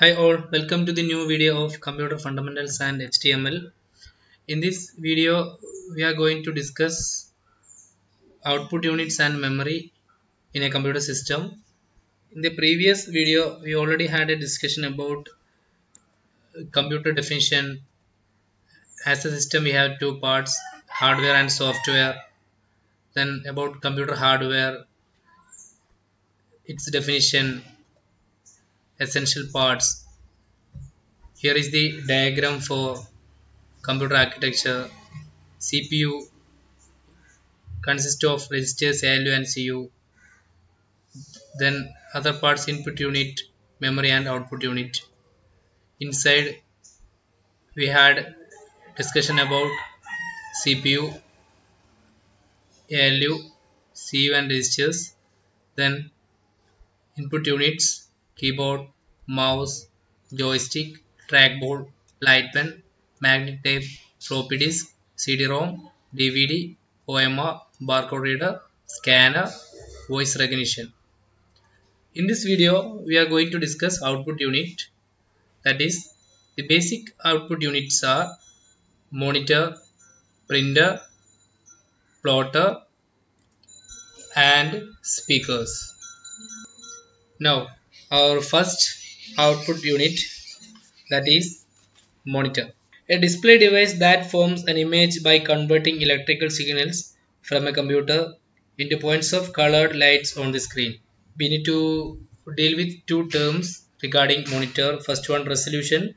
Hi all, welcome to the new video of Computer Fundamentals and HTML. In this video, we are going to discuss output units and memory in a computer system. In the previous video, we already had a discussion about computer definition. As a system, we have two parts, hardware and software. Then about computer hardware, its definition, essential parts. Here is the diagram for computer architecture. CPU consists of registers ALU and CU then other parts input unit memory and output unit. Inside we had discussion about CPU ALU CU and registers. Then input units keyboard, mouse, joystick, trackball, light pen, magnetic tape, floppy disk, CD-ROM, DVD, OMR, barcode reader, scanner, voice recognition. In this video, we are going to discuss output unit. That is, the basic output units are monitor, printer, plotter, and speakers. Now, our first output unit that is monitor. A display device that forms an image by converting electrical signals from a computer into points of colored lights on the screen. We need to deal with two terms regarding monitor. First one resolution.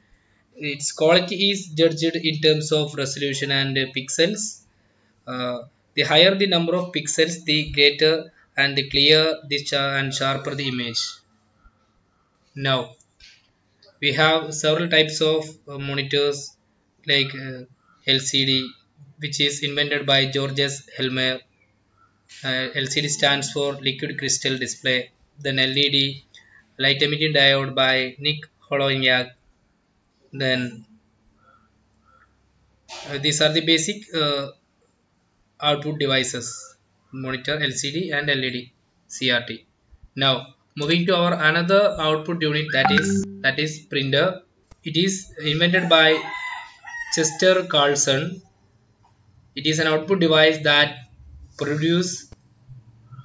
Its quality is judged in terms of resolution and pixels. Uh, the higher the number of pixels, the greater and the clear the and sharper the image now we have several types of uh, monitors like uh, LCD which is invented by Georges Heilmeier. Uh, LCD stands for liquid crystal display. Then LED light emitting diode by Nick Holonyak then uh, these are the basic uh, output devices monitor LCD and LED CRT now moving to our another output unit that is that is printer. It is invented by chester carlson. It is an output device that produce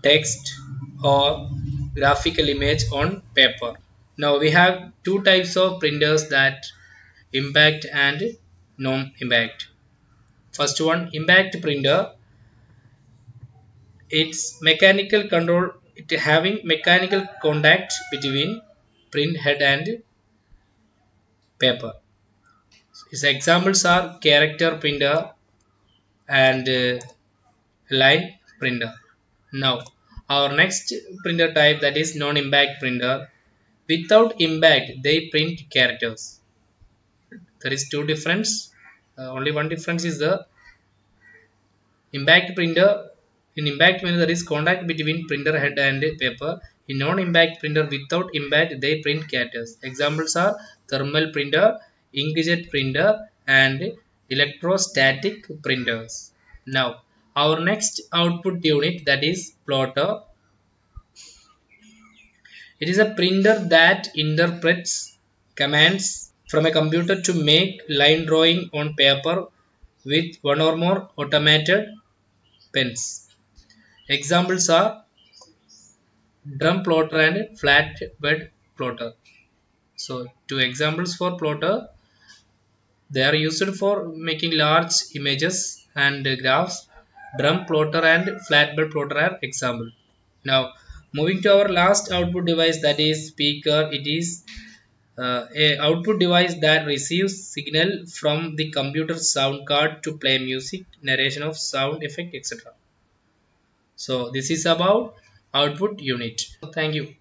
text or graphical image on paper. Now we have two types of printers that impact and non-impact. First one impact printer. Its mechanical control it having mechanical contact between print head and paper. Its examples are character printer and uh, line printer. Now our next printer type that is non-impact printer. Without impact they print characters. There is two difference. Uh, only one difference is the impact printer in impact printer there is contact between printer head and paper. In non-impact printer without impact they print characters. Examples are thermal printer, inkjet printer and electrostatic printers. Now our next output unit that is plotter. It is a printer that interprets commands from a computer to make line drawing on paper with one or more automated pens. Examples are drum plotter and flatbed plotter. So two examples for plotter. They are used for making large images and graphs. Drum plotter and flatbed plotter are example. Now moving to our last output device that is speaker. It is uh, a output device that receives signal from the computer sound card to play music, narration of sound effect etc. So this is about output unit. Thank you.